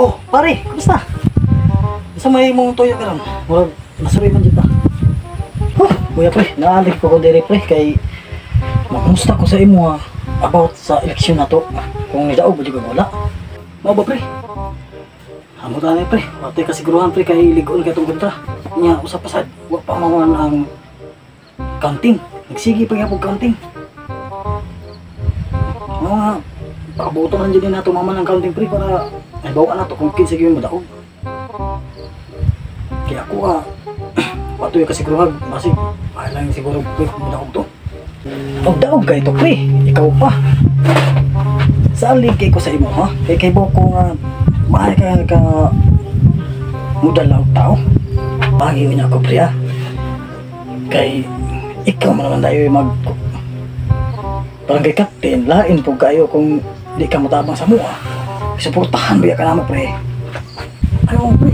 Oh, pare, kumusta? Sa may mong toyo ka lang. Murag, nasabay man ta. Huh, kuya pre, naalig ko ko diri pre, kay Makumusta ko sa imo ah, about sa eleksyon na to. Kung nidaog ba di ko wala. Mao ba pre? Amo tani pre, pati kasiguruhan pre kay ligon ka itong kontra. Nya usap pasad, wa pa mawan ang counting. Nagsige pa gyapon counting. Mga pakabuto man dyan nato mama ng counting pre para ay bawa na to kung kinsa gyud mo daog. Kaya ako ah, patuloy kasiguruhan, basig, mahal lang siguro pre kung daog to. Daog-daog ka ito, pre. Ikaw pa. Saan ligay ko sa imo, ha? Kay kay Boko nga, mahal ka ka mudal lang tao. Pagi niya ko, pre, ha? Kay, ikaw mo naman tayo mag... Parang kay Captain, lain po kayo kung di ka matabang sa mua. Suportahan ba ka naman, pre? Ano mo, pre?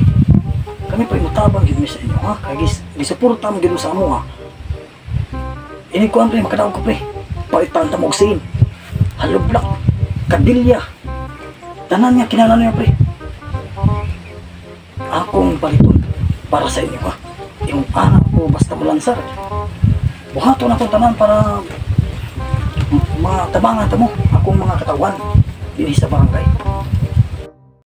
Kami pre, matabang yun sa inyo, ha? Kaya gis, gisuporta mo yun sa mua. Ini ko pre, makadaog ko pre. Palitan ta mo sin. Halublak. Kadilya. Tanan niya kinala niya pre. Akong paliton para sa inyo ha. Yung anak ko basta malansar. Buhato na akong tanan para matabangan ta mo akong mga katawan din sa barangay.